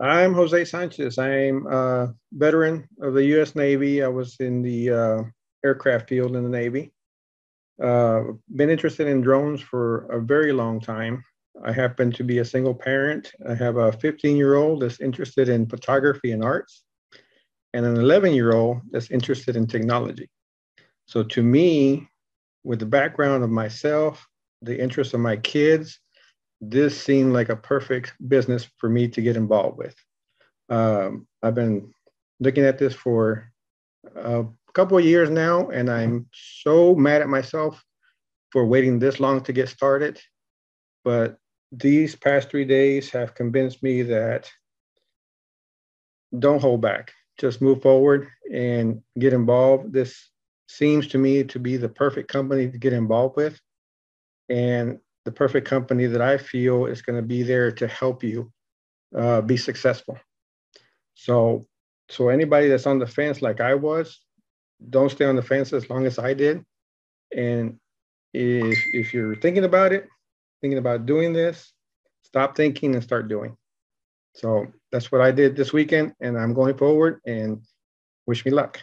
I'm Jose Sanchez. I'm a veteran of the U.S. Navy. I was in the uh, aircraft field in the Navy. Uh, been interested in drones for a very long time. I happen to be a single parent. I have a 15 year old that's interested in photography and arts, and an 11 year old that's interested in technology. So, to me, with the background of myself, the interest of my kids, this seemed like a perfect business for me to get involved with. Um, I've been looking at this for a couple of years now, and I'm so mad at myself for waiting this long to get started. But these past three days have convinced me that don't hold back, just move forward and get involved. This seems to me to be the perfect company to get involved with. And the perfect company that I feel is going to be there to help you uh, be successful. So, so anybody that's on the fence like I was, don't stay on the fence as long as I did. And if if you're thinking about it, thinking about doing this, stop thinking and start doing. So that's what I did this weekend, and I'm going forward. And wish me luck.